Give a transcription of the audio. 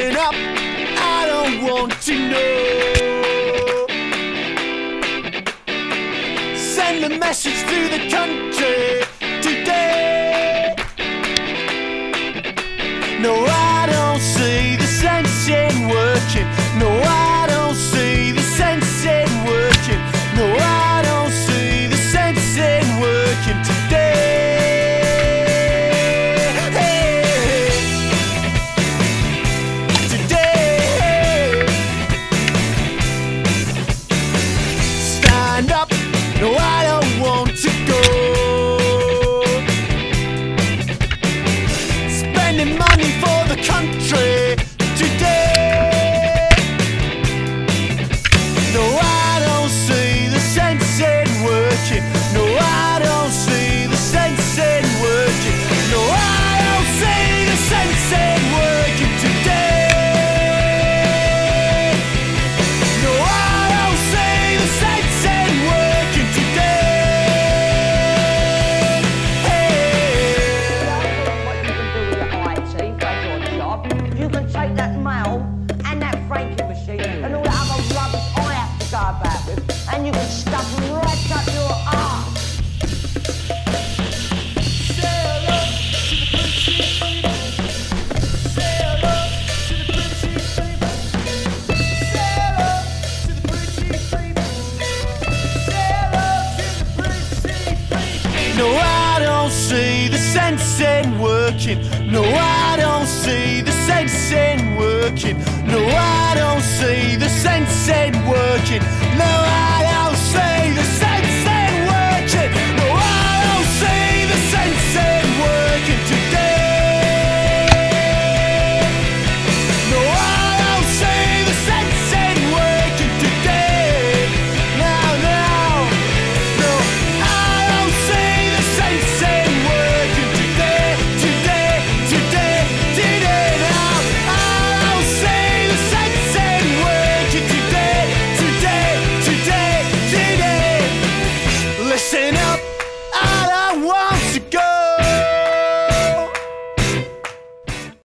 Listen up, I don't want to know. Send a message to the country today. No, I don't see the sense in working. No, I You take that mail and that franking machine and all that other rubbish I have to go about with, and you can stuff right up your arse. To to to to. No, I don't see the sense in working. No, I working. No, I don't see the sense in working.